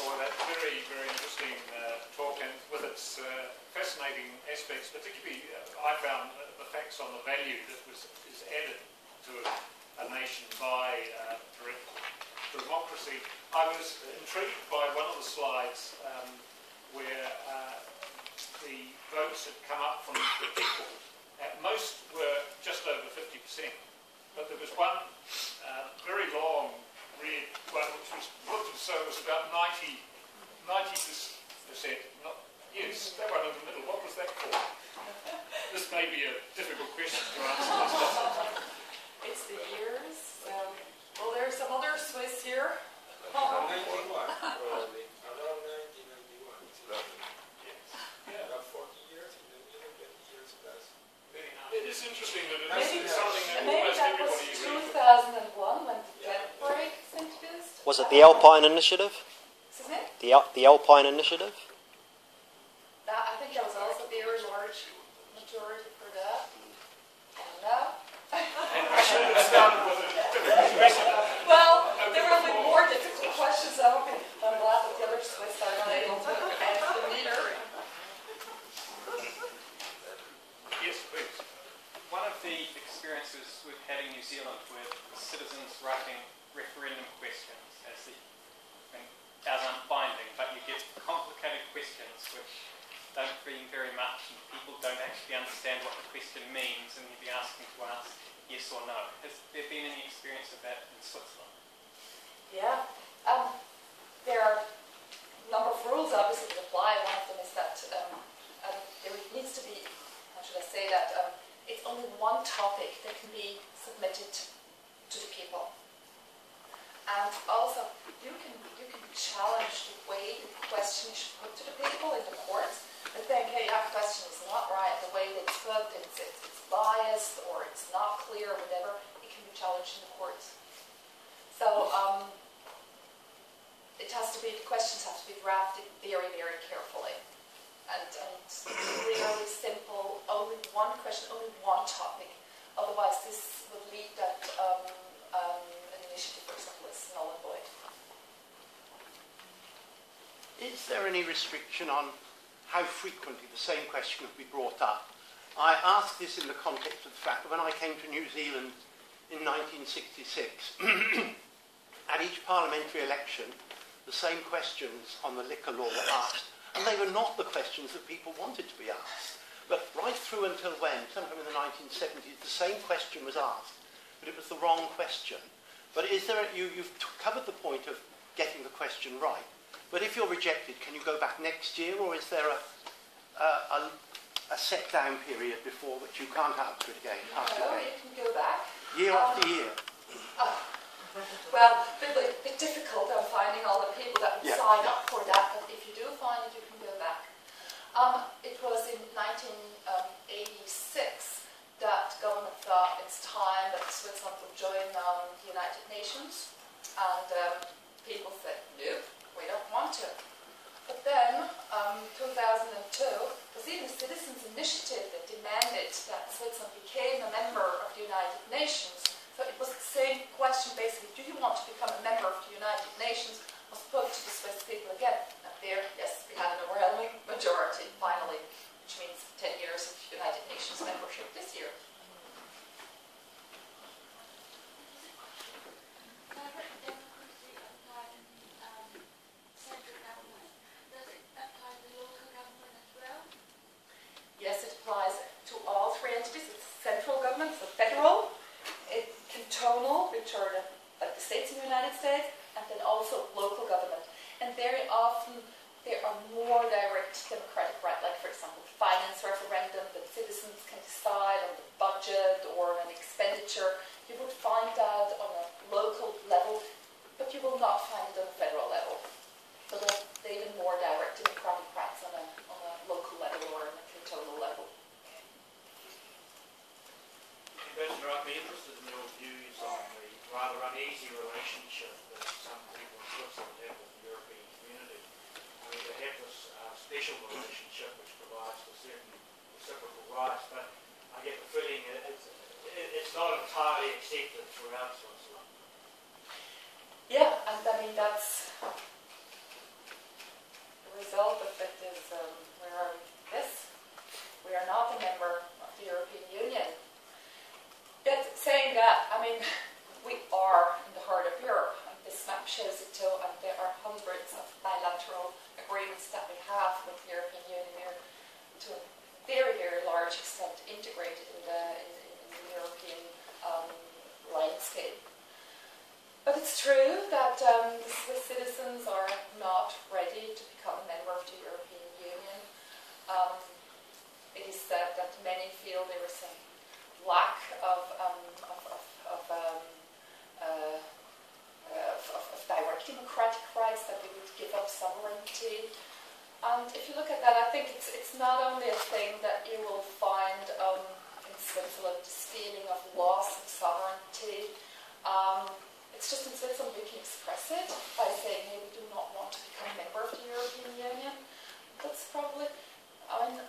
for that very, very interesting uh, talk and with its uh, fascinating aspects, particularly uh, I found the facts on the value that was is added to a, nation by uh, democracy. I was intrigued by one of the slides um, where uh, the votes had come up from the people. At most were just over 50%, but there was one uh, very long red one which was looked as though it was about 90, 90%. Not, yes, that one in the middle. What was that for? this may be a difficult question to answer. it's the years. Um, well, there's some other Swiss here. Oh. 91, probably. Around 1991. It is interesting that it is something that maybe almost that was 2001 when the debt brake was introduced. Was it the Alpine Initiative? Isn't it? The, Al- the Alpine Initiative? That, I think that was also very large majority for that. I don't know. And I should have started with a different question. Well, there will be more difficult questions. I hope I'm glad that the other Swiss are not able to answer them either. Yes, please. One of the experiences we've had in New Zealand with citizens writing referendum questions as the as aren't binding, but you get complicated questions which don't mean very much and people don't actually understand what the question means and you'd be asking to ask yes or no. Has there been any experience of in Switzerland? Yeah. Um, there are a number of rules obviously that apply. One of them is that um, um, there needs to be, how should I say that, um, it's only one topic that can be submitted to the people. And also, you can you can challenge the way the question is put to the people in the courts and think, hey, that question is not right, the way it's put, it's, it's, it's biased or it's not clear or whatever, it can be challenged in the courts. So um, it has to be, the questions have to be drafted very, very carefully. And, and clearly simple, only one question, only one topic. Otherwise, this would lead that um, um, an initiative, for example, is null and void. Is there any restriction on how frequently the same question would be brought up? I ask this in the context of the fact that when I came to New Zealand in 1966, at each parliamentary election, the same questions on the liquor law were asked, and they were not the questions that people wanted to be asked. But right through until when, sometime in the 1970s, the same question was asked, but it was the wrong question. But is there, a, you, you've covered the point of getting the question right, but if you're rejected, can you go back next year, or is there a, a, a, a set down period before which you can't answer it again? It No, again? you can go back. Year Um, after year. Oh, well, a bit, a bit difficult on finding all the people that would Yeah. sign up for that, but if you do find it, you can go back. Um, it was in 1986 that government thought it's time that Switzerland would join um, the United Nations, and um, people said, nope, we don't want to. But then, um, 2002, was even a citizens' initiative that demanded that Switzerland became a member of the United Nations. So it was the same question basically, do you want to become a member of the United Nations? Was put to the Swiss people again. And there, yes, we had an overwhelming majority finally, which means 10 years of United Nations membership this year. Yes, it applies to all three entities. It's central government, so federal, it, cantonal, which are the, like the United States, and then also local government. And very often there are more direct democratic rights, like for example, finance referendum that citizens can decide on the budget or an expenditure. You would find that on a local level, but you will not find it on a federal level. So there's even more direct democratic rights on a, on a local level or on a cantonal level. Ambassador, I'd be interested in your views on rather uneasy relationship that some people in Switzerland have with the European community. I mean, they have this uh, special relationship which provides for certain reciprocal rights, but I get the feeling it, it's, it, it's not entirely accepted throughout Switzerland. yeah, and I mean that's the result of it is um, where are we? This. We are not a member of the European Union. But saying that, I mean, in the heart of Europe, and this map shows it too, and there are hundreds of bilateral agreements that we have with the European Union. To a very, very large extent integrated in the, in, in the European um, landscape. But it's true that um, the Swiss citizens are not ready to become a member of the European Union. Um, it is said that many feel there is a lack of, um, of, of, of, um, uh, of, of, of direct democratic rights, that they would give up sovereignty. And if you look at that, I think it's, it's not only a thing that you will find um, in Switzerland, the stealing of loss of sovereignty. Um, it's just in Switzerland we can express it by saying, hey, we do not want to become a member of the European Union. That's probably, I mean,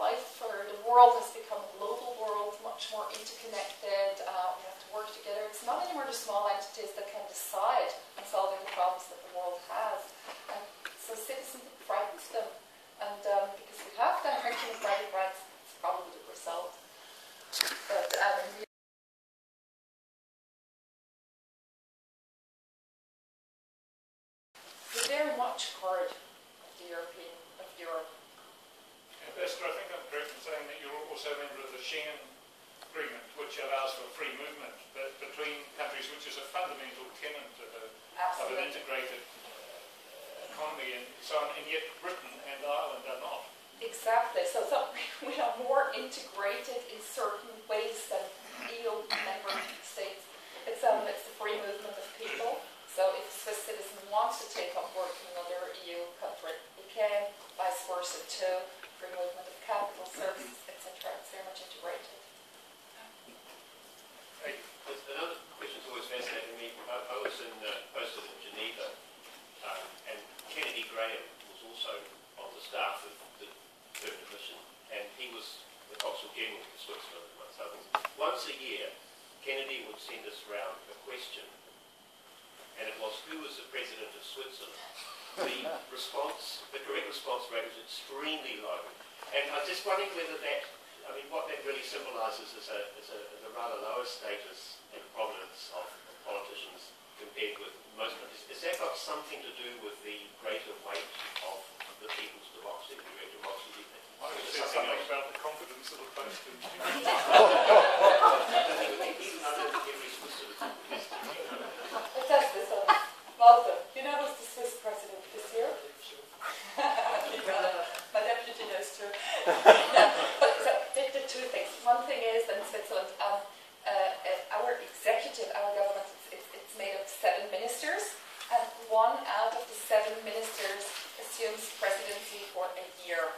life or the world has become a global world, much more interconnected. Uh, we have to work together. It's not anymore the small entities that can decide on solving the problems that the world has. And so citizens, it frightens them. And um, because we have direct democratic rights, it's probably the result. But um, we're very much part of the European, of Europe. Ambassador, I think I'm correct in saying that you're also a member of the Schengen Agreement, which allows for free movement but between countries, which is a fundamental tenet of, a, of an integrated uh, economy and so on, and yet Britain and Ireland are not. Exactly. So, so we are more integrated in certain ways than EU member states. It's um, it's the free movement of people. So if a Swiss citizen wants to take up work in another EU country, he can. Vice versa too. Free movement of capital, services, etc. It's very much integrated. There's Another question that's always fascinated me. I, I was in, uh, posted in Geneva, um, and Kennedy Graham was also on the staff of the permanent mission, and he was the consul general for Switzerland, amongst other things. Once a year, Kennedy would send us round a question, and it was, who was the president of Switzerland? The response, the correct response rate was extremely low. And I'm just wondering whether that, I mean, what that really symbolises is a, is, a, is a rather lower status and prominence of politicians compared with most countries. Has that got something to do with the greater weight of the people's democracy, the direct democracy, do you think? I would Is say there something else? about the confidence of the post in Even under every Swiss citizen, yes, you know. It does this on Malta. You know who's the Swiss president this year? My deputy knows too. no, but so the, the two things. One thing is in Switzerland, um, uh, uh, our executive, our government, it's, it's, it's made of seven ministers, and one out of the seven ministers assumes presidency for a year.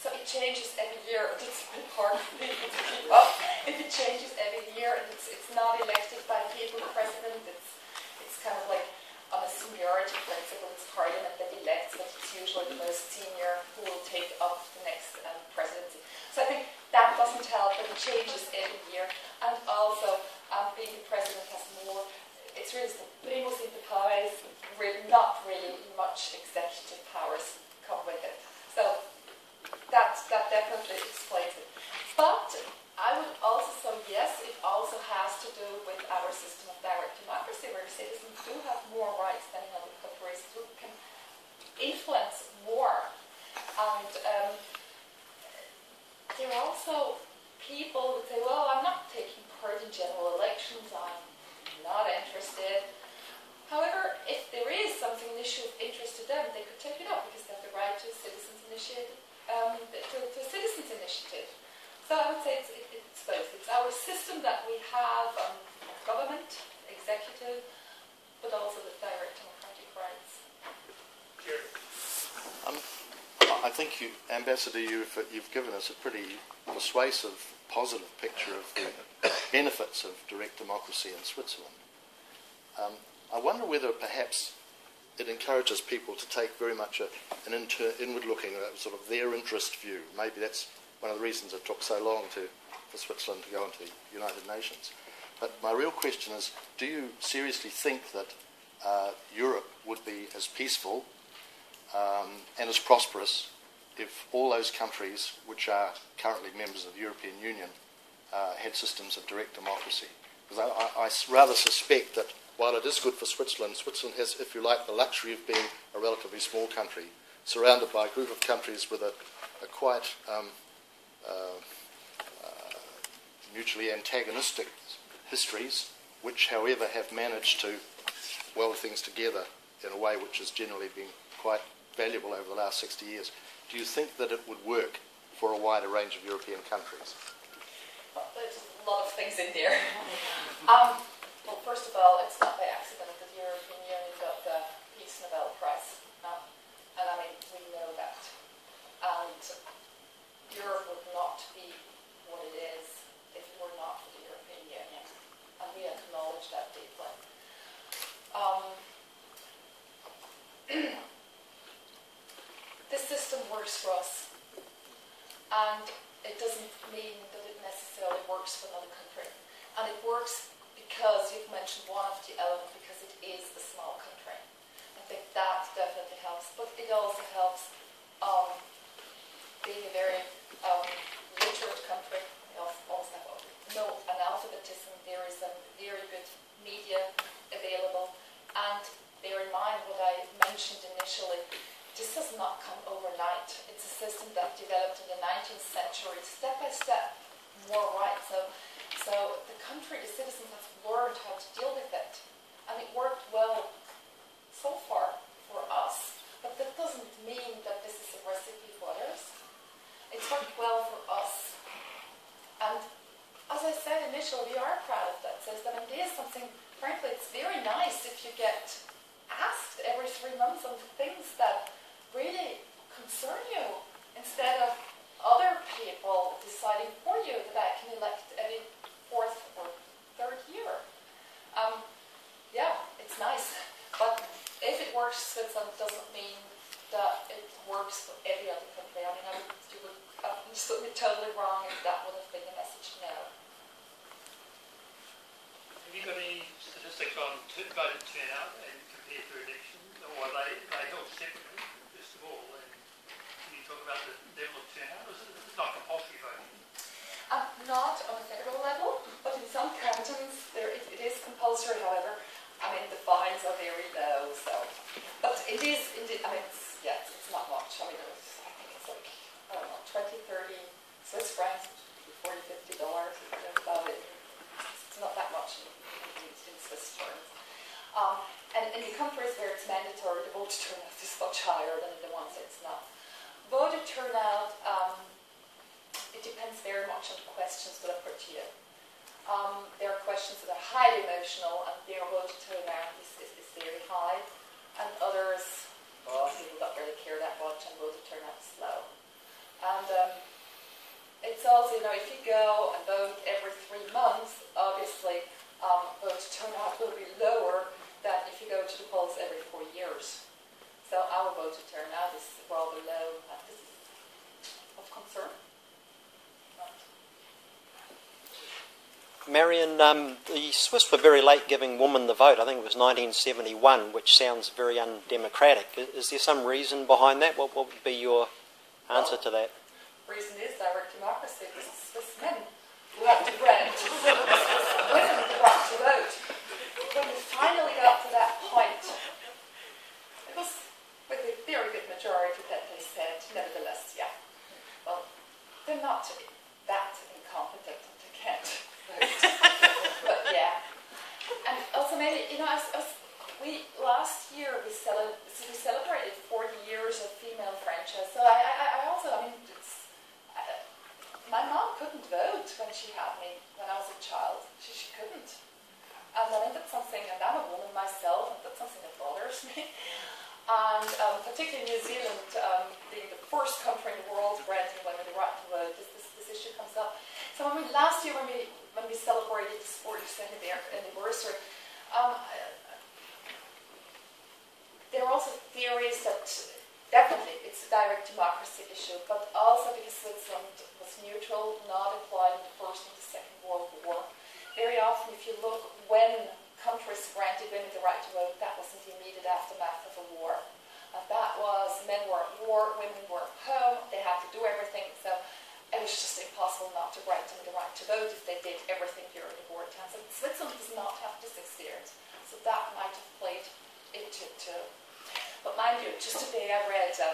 So it changes every year, and it's hard for people to keep up. If it changes every year, and it's, it's not elected by people, the president, it's, it's kind of like on a seniority principle, it's parliament that elects, but it's usually the most senior who will take up the next um, presidency. So I think that doesn't help, but it changes every year. And also, um, being the president has more, it's really the primus inter pares, really not really much executive powers come with it. So that, that definitely explains it. But I would also say yes, it also has to do with our system of direct democracy, where citizens do have more rights than in other countries, who can influence more. And um, there are also people who say, well, I'm not taking part in general elections, I'm not interested. However, if there is something, an issue of interest to them, they could take it up because they have the right to a citizens' initiative, um, to, to a citizens' initiative. So I would say it's, it, it's both. It's our system that we have, um, government, executive, but also the direct democratic rights. I think you, Ambassador, you've, you've given us a pretty persuasive, positive picture of the benefits of direct democracy in Switzerland. Um, I wonder whether perhaps it encourages people to take very much a, an inter, inward-looking, uh, sort of their interest view. Maybe that's one of the reasons it took so long to, for Switzerland to go into the United Nations. But my real question is, do you seriously think that uh, Europe would be as peaceful um, and as prosperous if all those countries which are currently members of the European Union uh, had systems of direct democracy. Because I rather suspect that while it is good for Switzerland, Switzerland has, if you like, the luxury of being a relatively small country, surrounded by a group of countries with a, a quite um, mutually antagonistic histories, which, however, have managed to weld things together in a way which has generally been quite valuable over the last 60 years. Do you think that it would work for a wider range of European countries? Well, There's a lot of things in there. um, well, first of all, it's not by accident that the European Union got the Peace Nobel Prize. No? And I mean, we know that. And Europe would not be what it is if it were not for the European Union. And we acknowledge that deeply. Um, this system works for us. And it doesn't mean that it necessarily works for another country. And it works because you've mentioned one of the elements, because it is a small country. I think that definitely helps. But it also helps um, being a very um, literate country. We also almost have no analphabetism. There is a very good media available. And bear in mind what I mentioned initially. This has not come overnight. It's a system that developed in the 19th century, step by step, more right. So, so the country, the citizens have learned how to deal with it, and it worked well so far for us. But that doesn't mean that this is a recipe for others. It's worked well for us, and as I said initially, we are proud of that system, and it is something. Frankly, it's very nice if you get asked every three months on the things that really concern you instead of other people deciding for you that I can elect every fourth or third year. Um, yeah, it's nice. But if it works Switzerland, doesn't mean that it works for every other country. I mean, I would, you would be totally wrong if that would have been the message now. Have you got any statistics on voter turnout and compared to elections, or are they, they held separately, can you talk about the level of turnout? It's not compulsory voting? Um, not on a federal level, but in some cantons it is compulsory. However, I mean the fines are very low, so. But it is indeed. I mean, it's, yeah, it's, it's not much. I mean, it's, I think it's like I don't know, 20, 30 Swiss francs, 40, 50 dollars. About it. It's not that much in, in, in Swiss terms. Um, and in the countries where it's mandatory, the voter turnout is much higher than in the ones it's not. Voter turnout. Um, it depends very much on the questions that are put to you. Um, there are questions that are highly emotional and their voter turnout is, is, is very high, and others, well, people don't really care that much and voter turnout is low. And um, it's also, you know, if you go and vote every three months, obviously um, voter turnout will be lower than if you go to the polls every four years. So our voter turnout is rather low, and this is of concern. Marion, um, the Swiss were very late giving women the vote. I think it was 1971, which sounds very undemocratic. Is, is there some reason behind that? What, what would be your answer to that? The reason is direct democracy. Is Swiss men who have to grant women the right to vote. When we finally got to that point, it was with a very good majority that they said, nevertheless, yeah, well, they're not that incompetent and they can't vote. but yeah. You know, we last year we, cele- we celebrated 40 years of female franchise. So I, I, I also, I mean, uh, my mom couldn't vote when she had me when I was a child. She, she couldn't. And I that's something, and I'm a woman myself, and that's something that bothers me. And um, particularly New Zealand, um, being the first country in the world granting women the right to vote, this, this, this issue comes up. So when we, last year when we, when we celebrated the 40th anniversary, um, there are also theories that definitely it's a direct democracy issue, but also because Switzerland was neutral, not applied in the First and the Second World War. Very often, if you look when countries Congress granted women the right to vote, that was in the immediate aftermath of a war. And that was men were at war, women were at home, they had to do everything. So it was just impossible not to grant them the right to vote if they did everything during the wartime. So Switzerland does not have this experience. So that might have played into it too. But mind you, just today I read uh,